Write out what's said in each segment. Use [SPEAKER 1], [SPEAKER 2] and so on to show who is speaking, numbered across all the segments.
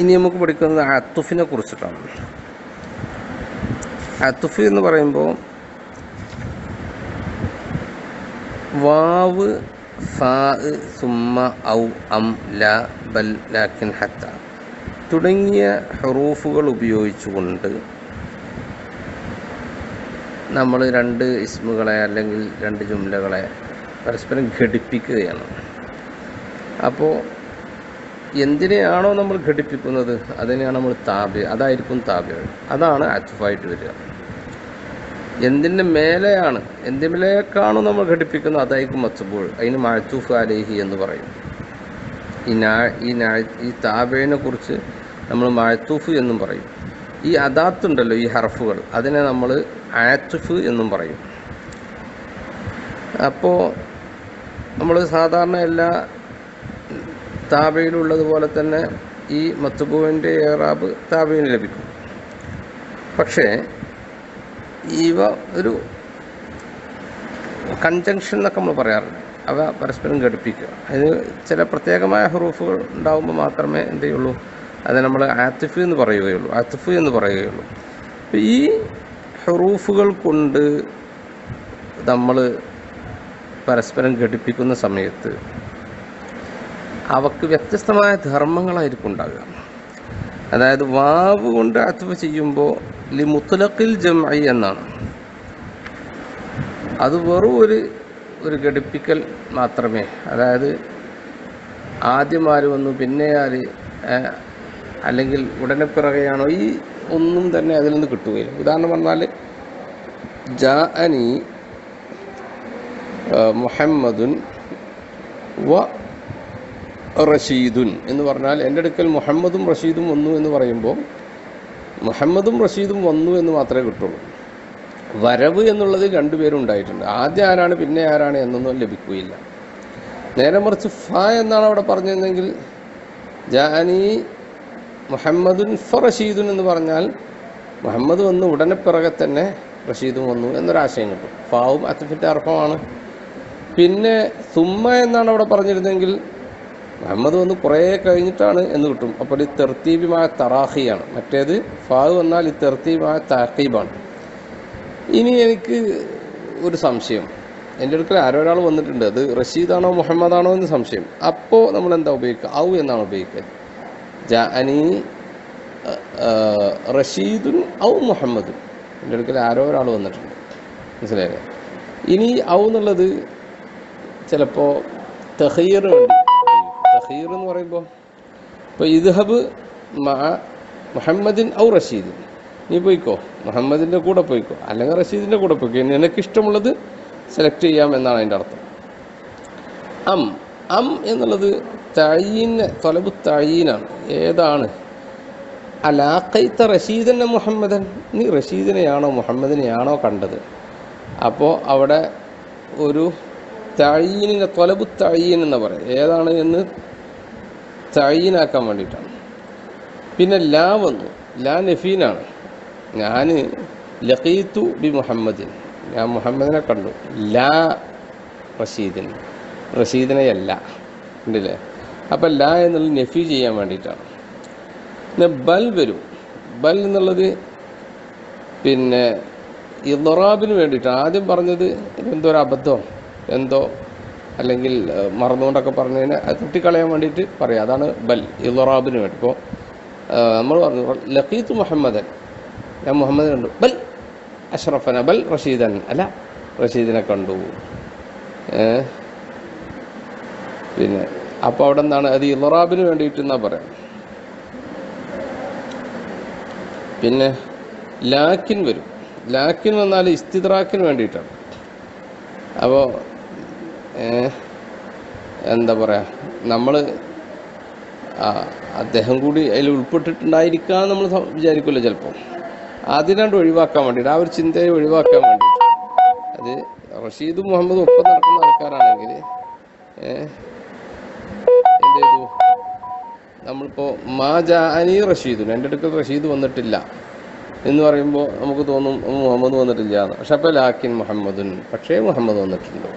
[SPEAKER 1] ഇനി നമുക്ക് പഠിക്കുന്നത് അത്തുഫിനെ കുറിച്ചിട്ടാണ്. അത്തുഫ് എന്ന് പറയുമ്പോൾ വാവ് സുമ്മ ഔ അം ല ബൽ ലാക്കിൻ ഹത്ത. തുടങ്ങിയ ഹറൂഫുകൾ ഉപയോഗിച്ചുകൊണ്ട് നമ്മൾ രണ്ട് ഇസ്മുകളെ അല്ലെങ്കിൽ രണ്ട് ജുംലകളെ പരസ്പരം ഘടിപ്പിക്കുകയാണ്. അപ്പോൾ എന്തിനെയാണോ നമ്മൾ ഘടിപ്പിക്കുന്നത് അതിനെയാണ് നമ്മൾ താപ്യ അതായിരിക്കും താബ്യ അതാണ് അത്തുഫായിട്ട് വരിക. എന്തിന്റെ മേലെയാണ് എന്തിലേക്കാണോ നമ്മൾ ഘടിപ്പിക്കുന്നത് അതായിരിക്കും മത്തുബോൾ അതിന് മഴത്തൂഫ് അലേഹി എന്ന് പറയും. ഈ നാ ഈ നാ ഈ താപേനെ കുറിച്ച് നമ്മൾ മഴത്തൂഫ് എന്നും പറയും. ഈ അദാത്തുണ്ടല്ലോ ഈ ഹർഫുകൾ അതിനെ നമ്മൾ ആറ്റുഫ് എന്നും പറയും. അപ്പോൾ നമ്മൾ സാധാരണ എല്ലാ താബയിലുള്ളതുപോലെ തന്നെ ഈ മത്തുബുവിന്റെ ഏറാബ് താബയിന് ലഭിക്കും. പക്ഷേ ഇവ ഒരു കൺജങ്ഷൻ എന്നൊക്കെ നമ്മൾ പറയാറുണ്ട്. അവ പരസ്പരം ഘടിപ്പിക്കുക. അതിന് ചില പ്രത്യേകമായ ഹറൂഫുകൾ ഉണ്ടാകുമ്പോൾ മാത്രമേ എന്ത് ചെയ്യുള്ളൂ? അത് നമ്മൾ ആത്തിഫ് എന്ന് പറയുകയുള്ളൂ. ആത്തിഫ് എന്ന് പറയുകയുള്ളൂ. ഈ ഹറൂഫുകൾ കൊണ്ട് നമ്മൾ പരസ്പരം ഘടിപ്പിക്കുന്ന സമയത്ത് അവക്ക് വ്യത്യസ്തമായ ധർമ്മങ്ങളായിരിക്കും ഉണ്ടാകുക. അതായത് വാവ് കൊണ്ട് അത്വ ചെയ്യുമ്പോൾ ലി മുത്തലക്കിൽ ജമായി എന്നാണ്. അത് വെറും ഒരു ഒരു ഘടിപ്പിക്കൽ മാത്രമേ. അതായത് ആദ്യം ആര് വന്നു പിന്നെ ആര് അല്ലെങ്കിൽ ഉടനെ പിറകെയാണോ ഈ ഒന്നും തന്നെ അതിൽ നിന്ന് കിട്ടുകയില്ല. ഉദാഹരണം പറഞ്ഞാൽ ജാ അനി മുഹമ്മദുൻ വ റഷീദുൻ എന്ന് പറഞ്ഞാൽ എന്റെ അടുക്കൽ മുഹമ്മദും റഷീദും വന്നു എന്ന് പറയുമ്പോൾ മുഹമ്മദും റഷീദും വന്നു എന്ന് മാത്രമേ കിട്ടുള്ളൂ. വരവ് എന്നുള്ളത് രണ്ടുപേരും ഉണ്ടായിട്ടുണ്ട് ആദ്യം ആരാണ് പിന്നെ ആരാണ് എന്നൊന്നും ലഭിക്കുകയില്ല. നേരെ മറിച്ച് ഫ എന്നാണ് അവിടെ പറഞ്ഞിരുന്നെങ്കിൽ ജാനി മുഹമ്മദുൻ ഫ റഷീദുൻ എന്ന് പറഞ്ഞാൽ മുഹമ്മദ് വന്നു ഉടനെ പിറകെ തന്നെ റഷീദും വന്നു എന്നൊരാശയം കിട്ടും. ഫാവും അത്തഫിന്റെ അർഹമാണ് പിന്നെ സുമ്മ എന്നാണ് അവിടെ പറഞ്ഞിരുന്നെങ്കിൽ മുഹമ്മദ് വന്ന് കുറേ കഴിഞ്ഞിട്ടാണ് എന്ന് കിട്ടും. അപ്പോൾ ഈ തെർത്തീബിമായ തറാഹിയാണ്. മറ്റേത് ഫാദ് വന്നാൽ ഈ തെർത്തീബിമായ താക്കീബാണ് ഇനി എനിക്ക് ഒരു സംശയം. എന്റെ അടുക്കൽ ആരോ ഒരാൾ വന്നിട്ടുണ്ട്. അത് റഷീദാണോ മുഹമ്മദാണോ എന്ന് സംശയം. അപ്പോൾ നമ്മൾ എന്താ ഉപയോഗിക്കുക? ഔ എന്നാണ് ഉപയോഗിക്കുക. ജാ അനി റഷീദുൻ ഔ മുഹമ്മദും എന്റെ അടുക്കൽ ആരോ ഒരാൾ വന്നിട്ടുണ്ട്. മനസ്സിലായില്ലേ ഇനി ഔ എന്നുള്ളത് ചിലപ്പോൾ തഹീറിന് വേണ്ടി തഹീർ എന്ന് പറയുമ്പോൾ ഇപ്പോൾ ഇദ്ഹബ് മാ മുഹമ്മദിൻ ഔ റഷീദ്. നീ പോയിക്കോ. മുഹമ്മദിന്റെ കൂടെ പോയിക്കോ. അല്ലെങ്കിൽ റഷീദിന്റെ കൂടെ പോയിക്കോ. നിനക്ക് ഇഷ്ടമുള്ളത് സെലക്ട് ചെയ്യാം എന്നാണ് അതിന്റെ അർത്ഥം. അം അം എന്നുള്ളത് തഴീനെ തൊലബ് തഴീനാണ് ഏതാണ്? അലാക്കൈത്ത റഷീദനെ മുഹമ്മദൻ. നീ റഷീദിനെയാണോ മുഹമ്മദിനെയാണോ കണ്ടത്? അപ്പോൾ അവിടെ ഒരു തഴീനിനെ തൊലബു തഴീൻ എന്ന് പറയും. ഏതാണ് എന്ന് തഴീനാക്കാൻ വേണ്ടിയിട്ടാണ്. പിന്നെ ലാ വന്നു. ലാ നഫീനാണ്. ഞാൻ ലഖീത്തു ബി മുഹമ്മദിൻ. ഞാൻ മുഹമ്മദിനെ കണ്ടു. ലാ റഷീദിൻ. റഷീദിനെയല്ല. ഉണ്ടല്ലേ? അപ്പം ലാ എന്നുള്ളത് നഫി ചെയ്യാൻ വേണ്ടിയിട്ടാണ്. പിന്നെ ബൽ വരും. ബൽ എന്നുള്ളത് പിന്നെ ഇറാബിന് വേണ്ടിയിട്ടാണ്. ആദ്യം പറഞ്ഞത് എന്തോ ഒരു അബദ്ധം. എന്തോ അല്ലെങ്കിൽ മറന്നുകൊണ്ടൊക്കെ പറഞ്ഞു കഴിഞ്ഞാൽ അത് തട്ടിക്കളയാൻ വേണ്ടിയിട്ട് പറയാം. അതാണ് ബൽ ഇറാബിന് വേണ്ടി. ഇപ്പോൾ നമ്മൾ പറഞ്ഞു ലഖീത്ത് മുഹമ്മദൻ. ഞാൻ മുഹമ്മദ് കണ്ടു. ബൽ അഷ്റഫന ബൽ റഷീദൻ. അല്ല റഷീദിനെ കണ്ടു. പിന്നെ അപ്പോൾ അവിടെ എന്താണ്? അത് ഇറാബിന് വേണ്ടിയിട്ട് എന്നാ പറയാം? പിന്നെ ലാക്കിൻ വരും. ലാക്കിൻ വന്നാൽ ഇസ്തിദ്രാക്കിന് വേണ്ടിയിട്ടാണ്. അപ്പോൾ എന്താ പറയുക നമ്മൾ അദ്ദേഹം കൂടി അതിൽ ഉൾപ്പെട്ടിട്ടുണ്ടായിരിക്കാം നമ്മൾ വിചാരിക്കുമല്ലോ ചിലപ്പോൾ അതിനാണ്ട് ഒഴിവാക്കാൻ വേണ്ടിയിട്ട് ആ ഒരു ചിന്തയെ ഒഴിവാക്കാൻ വേണ്ടി അത് റഷീദും മുഹമ്മദ് ഒപ്പം നടക്കുന്ന ആൾക്കാരാണെങ്കിൽ നമ്മളിപ്പോ ചെയ്തു? നമ്മളിപ്പോൾ മാ ജാനി റഷീദു എന്റെ അടുക്കൽ റഷീദ് വന്നിട്ടില്ല എന്ന് പറയുമ്പോൾ നമുക്ക് തോന്നും മുഹമ്മദ് വന്നിട്ടില്ല പക്ഷെ അപ്പോൾ ലാക്കിൻ മുഹമ്മദുൻ പക്ഷേ മുഹമ്മദ് വന്നിട്ടുണ്ട്.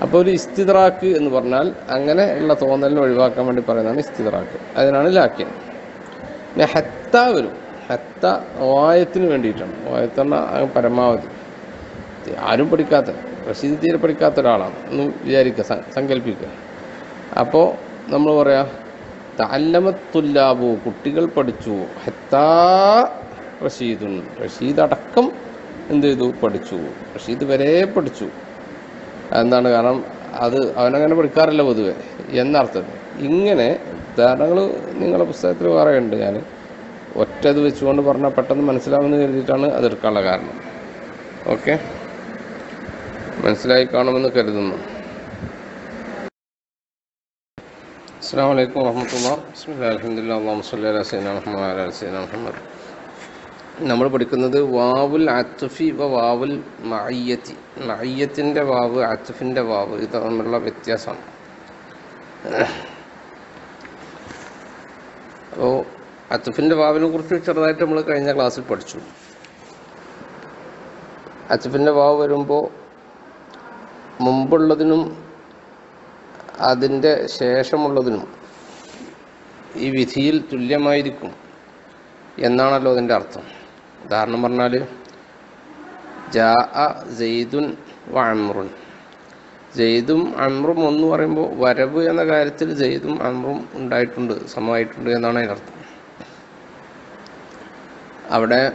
[SPEAKER 1] അപ്പോൾ ഒരു ഇസ്തിദ്രാക്ക് എന്ന് പറഞ്ഞാൽ അങ്ങനെ ഉള്ള തോന്നലിനെ ഒഴിവാക്കാൻ വേണ്ടി പറയുന്നതാണ് ഇസ്തിദ്രാക്ക് അതിനാണ് ലാക്കിൻ പിന്നെ ഹത്ത വരും. ഹത്ത ഓയത്തിന് വേണ്ടിയിട്ടാണ്. ഓയത്തെണ്ണ പരമാവധി. ആരും പഠിക്കാത്ത റഷീദ് തീരെ പഠിക്കാത്ത ഒരാളാണ്. എന്ന് വിചാരിക്കുക സങ്കല്പിക്കുക അപ്പോൾ നമ്മൾ പറയാ താല്ലമത്തുല്ലാബോ കുട്ടികൾ പഠിച്ചു. ഹത്താ റഷീദുൻ. റഷീദ് അടക്കം എന്ത് ചെയ്തു? പഠിച്ചു. റഷീദ് വരെ പഠിച്ചു. എന്താണ് കാരണം? അത് അവനങ്ങനെ പഠിക്കാറില്ല പൊതുവെ. എന്നർത്ഥം ഇങ്ങനെ ഉദാഹരണങ്ങൾ നിങ്ങളുടെ പുസ്തകത്തിൽ പറയുന്നുണ്ട് ഞാൻ ഒറ്റത് വെച്ചുകൊണ്ട് പറഞ്ഞാൽ പെട്ടെന്ന് മനസ്സിലാവുമെന്ന് കരുതിയിട്ടാണ് അതെടുക്കാനുള്ള കാരണം. ഓക്കെ? മനസ്സിലായി കാണുമെന്ന് കരുതുന്നു. അസ്സാം വലൈക്കും വാഹമത്തുള്ള അലഹമുല്ലാ അള്ളാഹു സല്ലി സൈന മുഹമ്മദ് അലാ സൈന മുഹമ്മദ്. നമ്മൾ പഠിക്കുന്നത് വാവുൽ അത്തുഫി വ വാവുൽ മയ്യത്തി മയ്യത്തിന്റെ വാവ് അത്തുഫിന്റെ വാവ് ഇത് തമ്മിലുള്ള വ്യത്യാസമാണ് അപ്പോൾ അത്തുഫിന്റെ വാവിനെ കുറിച്ച് ചെറുതായിട്ട് നമ്മൾ കഴിഞ്ഞ ക്ലാസ്സിൽ പഠിച്ചു. അത്തുഫിന്റെ വാവ് വരുമ്പോൾ മുമ്പുള്ളതിനും അതിന്റെ ശേഷമുള്ളതിനും ഈ വിധിയിൽ തുല്യമായിരിക്കും എന്നാണല്ലോ അതിന്റെ അർത്ഥം. ഉദാഹരണം പറഞ്ഞാൽ ജാ ജെയ്ദുൻ വ അമ്രുൻ ജെയ്ദും അമ്രും എന്ന് പറയുമ്പോൾ വരവ് എന്ന കാര്യത്തിൽ ജെയ്ദും അമ്രും ഉണ്ടായിട്ടുണ്ട് സമമായിട്ടുണ്ട് എന്നാണ് അതിനർത്ഥം. അവിടെ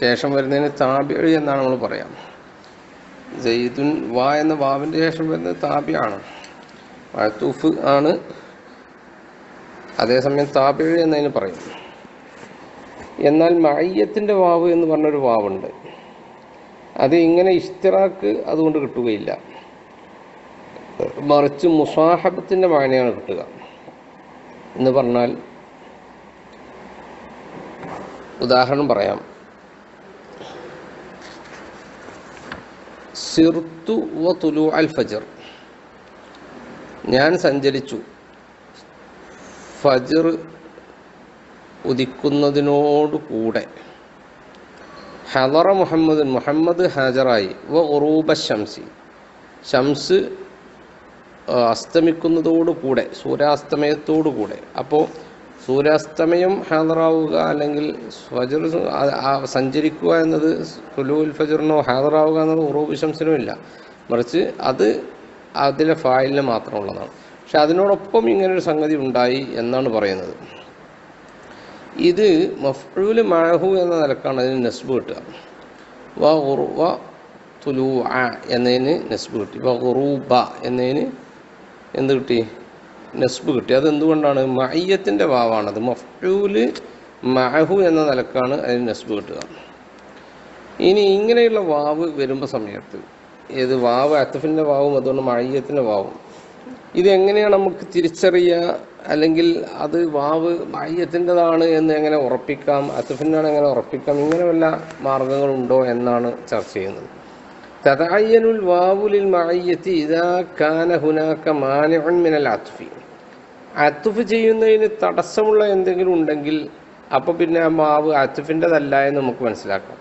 [SPEAKER 1] ശേഷം വരുന്നതിന് താബിഴ് എന്നാണ് നമ്മൾ പറയാം. ജെയ്ദുൻ വാ എന്ന വാവിന്റെ ശേഷം വരുന്നത് താബിയാണ് വഴത്തൂഫ് ആണ്. അതേസമയം താബിഴ് എന്നതിന് പറയും എന്നാൽ മയ്യത്തിന്റെ വാവ് എന്ന് പറഞ്ഞൊരു വാവുണ്ട്. അത് ഇങ്ങനെ ഇഷ്തിറാക്ക് അതുകൊണ്ട് കിട്ടുകയില്ല. മറിച്ച് മുസാഹബത്തിന്റെ മാനയാണ് കിട്ടുക. എന്ന് പറഞ്ഞാൽ ഉദാഹരണം പറയാം. സിർത്തു വ തുലു അൽ ഫജർ. ഞാൻ സഞ്ചരിച്ചു. ഫജർ ഉദിക്കുന്നതിനോട് കൂടെ ഹദറ മുഹമ്മദ് മുഹമ്മദ് ഹാജറായി. വ ഉറൂബ ഷംസി ഷംസ് അസ്തമിക്കുന്നതോടുകൂടെ അസ്തമിക്കുന്നതോട് കൂടെ സൂര്യാസ്തമയത്തോടു കൂടെ അപ്പോൾ സൂര്യാസ്തമയം ഹാജറാവുക അല്ലെങ്കിൽ ഫജർ സഞ്ചരിക്കുക എന്നത് സുലൂൽ ഫജറിനോ ഹാജറാവുക എന്നത് ഉറൂബ് ഷംസിനോ ഇല്ല. മറിച്ച് അത് അതിലെ ഫായിലിന് മാത്രമുള്ളതാണ്. പക്ഷെ അതിനോടൊപ്പം ഇങ്ങനൊരു സംഗതി ഉണ്ടായി എന്നാണ് പറയുന്നത്. ഇത് മഫ്ഴൂൽ മഴഹു എന്ന നിലക്കാണ് അതിന് നെസ്ബ് കിട്ടുക. വ ഉറുവ തുലൂ അ എന്നതിന് നെസ്ബ് കിട്ടി. വ ഉറൂബ എന്നതിന് എന്ത് കിട്ടി? നെസ്ബ് കിട്ടി. അതെന്തുകൊണ്ടാണ് മയ്യത്തിന്റെ വാവാണത്. മഫ്ഊൽ മഹു എന്ന നിലക്കാണ് അതിന് നെസ്ബ് കിട്ടുക. ഇനി ഇങ്ങനെയുള്ള വാവ് വരുമ്പോൾ സമയത്ത് ഏത് വാവ് അത്തഫിന്റെ വാവും അതുകൊണ്ട് മയ്യത്തിന്റെ വാവും. ഇതെങ്ങനെയാണ് നമുക്ക് തിരിച്ചറിയുക അല്ലെങ്കിൽ അത് വാവ് മയ്യത്തിന്റെതാണ് എന്ന് എങ്ങനെ ഉറപ്പിക്കാം അസുഫിനാണ് എങ്ങനെ ഉറപ്പിക്കാം ഇങ്ങനെ വല്ല മാർഗങ്ങളുണ്ടോ എന്നാണ് ചർച്ച ചെയ്യുന്നത്. തതായനുൽ വാവുലിൽ മയ്യത്തി ഇതാ കാന ഹുനാക്ക മാനിഉൻ മിനൽ അത്ഫി. അത്തുഫ് ചെയ്യുന്നതിന് തടസ്സമുള്ള എന്തെങ്കിലും ഉണ്ടെങ്കിൽ അപ്പോൾ പിന്നെ ആ വാവ് അത്തുഫിന്റെതല്ല എന്ന് നമുക്ക് മനസ്സിലാക്കാം.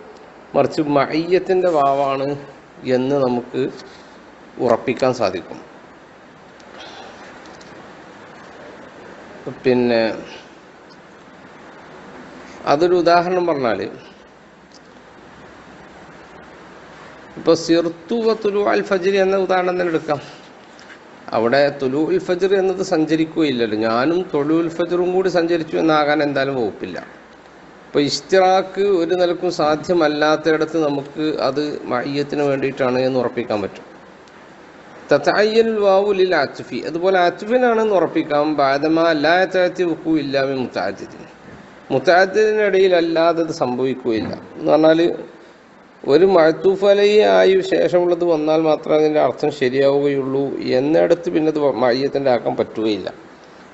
[SPEAKER 1] മറിച്ച് മയ്യത്തിന്റെ വാവാണ് എന്ന് നമുക്ക് ഉറപ്പിക്കാൻ സാധിക്കും. പിന്നെ അതൊരു ഉദാഹരണം പറഞ്ഞാൽ ഇപ്പോൾ സിർത്തു തുലു അൽ എന്ന ഉദാഹരണം തന്നെ എടുക്കാം. അവിടെ തുലു ഉൽ ഫജിർ എന്നത് സഞ്ചരിക്കുകയില്ലല്ലോ. ഞാനും തൊലു ഉൽ ഫജിറും കൂടി സഞ്ചരിച്ചു എന്നാകാൻ എന്തായാലും വകുപ്പില്ല. ഇപ്പോൾ ഇഷ്തിറാക്ക് ഒരു നിലക്കും സാധ്യമല്ലാത്തയിടത്ത് നമുക്ക് അത് മയ്യത്തിന് വേണ്ടിയിട്ടാണ് എന്ന് ഉറപ്പിക്കാൻ പറ്റും. തത്തയ്യൽ വാവുലിൽ അതുപോലെ ആച്ചുഫിനാണെന്ന് ഉറപ്പിക്കാം. ബാദമാ വെക്കൂ ഇല്ലാമി മുത്താദ്യത്തിന് മുത്താദ്യത്തിനിടയിൽ അല്ലാതെ അത് സംഭവിക്കുകയില്ല. എന്ന് പറഞ്ഞാൽ ഒരു മഴത്തൂഫലയെ ആയി ശേഷമുള്ളത് വന്നാൽ മാത്രമേ അതിന്റെ അർത്ഥം ശരിയാവുകയുള്ളൂ. എന്നിടത്ത് പിന്നെ അത് മയ്യത്തിന്റെ ആക്കാൻ പറ്റുകയില്ല.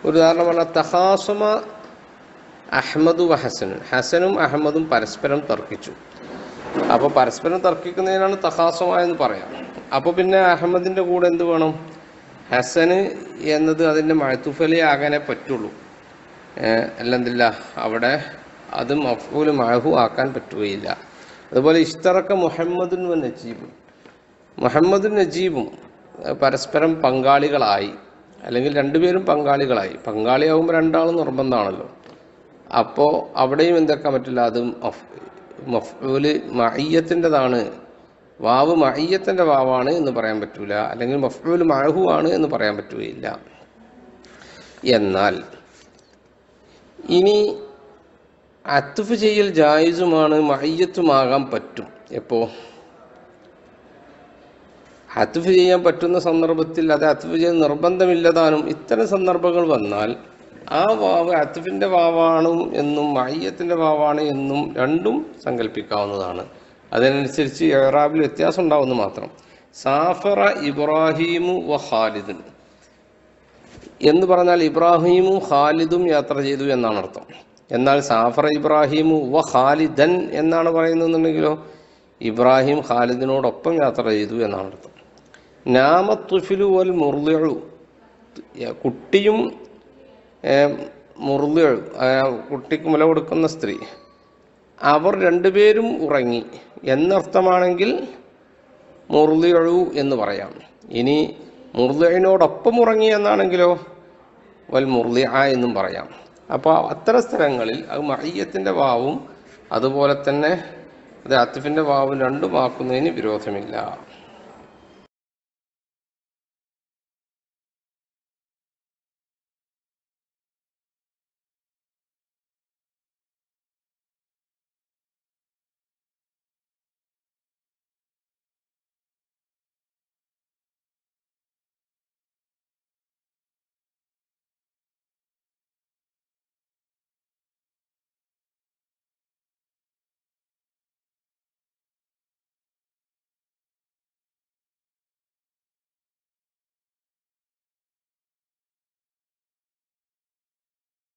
[SPEAKER 1] ഒരു ഉദാഹരണം പറഞ്ഞാൽ തഹാസുമ അഹമ്മദു ഹസനും. ഹസനും അഹമ്മദും പരസ്പരം തർക്കിച്ചു. അപ്പോൾ പരസ്പരം തർക്കിക്കുന്നതിനാണ് തഹാസുമ എന്ന് പറയാം. അപ്പോൾ പിന്നെ അഹമ്മദിന്റെ കൂടെ എന്ത് വേണം? ഹസന് എന്നത് അതിന്റെ മഴത്തുഫലി ആകാനേ പറ്റുള്ളൂ. അല്ലെന്തില്ല അവിടെ അത് മഫൂൽ മഴഹു ആക്കാൻ പറ്റുകയില്ല. അതുപോലെ ഇഷ്തറക്ക മുഹമ്മദുൻ വ നജീബും മുഹമ്മദും നജീബും പരസ്പരം പങ്കാളികളായി. അല്ലെങ്കിൽ രണ്ടുപേരും പങ്കാളികളായി. പങ്കാളിയാകുമ്പോൾ രണ്ടാളും നിർബന്ധമാണല്ലോ അപ്പോൾ അവിടെയും എന്തൊക്കെ പറ്റില്ല? അതും മഫ്ഊൽ മഹയ്യത്തിന്റെതാണ് വാവ് മഹയ്യത്തിന്റെ വാവാണ് എന്ന് പറയാൻ പറ്റൂല. അല്ലെങ്കിൽ മഫ്ലൂൽ മഴഹു ആണ് എന്ന് പറയാൻ പറ്റുകയില്ല. എന്നാൽ ഇനി അത്തുഫ് ചെയ്യൽ ജായിസുമാണ് മഹയ്യത്തുമാകാൻ പറ്റും. എപ്പോ? അത്തുഫ് ചെയ്യാൻ പറ്റുന്ന സന്ദർഭത്തിൽ അത് അത്തുഫ് ചെയ്യാൻ നിർബന്ധമില്ലതാനും ഇത്തരം സന്ദർഭങ്ങൾ വന്നാൽ ആ വാവ് അത്തുഫിന്റെ വാവാണ് എന്നും മഹയ്യത്തിന്റെ വാവാണ് എന്നും രണ്ടും സങ്കല്പിക്കാവുന്നതാണ് അതിനനുസരിച്ച് എഹ്റാബിൽ വ്യത്യാസം ഉണ്ടാവുന്നു മാത്രം. സാഫറ ഇബ്രാഹീമു വ ഖാലിദുൻ. എന്ന് പറഞ്ഞാൽ ഇബ്രാഹീമും ഖാലിദും യാത്ര ചെയ്തു എന്നാണ് അർത്ഥം. എന്നാൽ സാഫറ ഇബ്രാഹീമു വ ഖാലിദൻ എന്നാണ് പറയുന്നതെന്നുണ്ടെങ്കിലോ ഇബ്രാഹിം ഖാലിദിനോടൊപ്പം യാത്ര ചെയ്തു എന്നാണ് അർത്ഥം. നാമത്തുഫിലു വൽ മുർലിഴു കുട്ടിയും മുർലിഴു കുട്ടിക്ക് മുല കൊടുക്കുന്ന സ്ത്രീ. അവർ രണ്ടുപേരും ഉറങ്ങി. എന്നർത്ഥമാണെങ്കിൽ മുറുതിയഴു എന്ന് പറയാം. ഇനി മുർലിനോടൊപ്പം ഉറങ്ങി എന്നാണെങ്കിലോ? വൽ മുർലിഅ എന്നും പറയാം. അപ്പോൾ അത്തരം സ്ഥലങ്ങളിൽ അത് മഹയ്യത്തിന്റെ വാവും അതുപോലെ തന്നെ അത് അത്തിഫിന്റെ വാവും രണ്ടുമാക്കുന്നതിന് വിരോധമില്ല.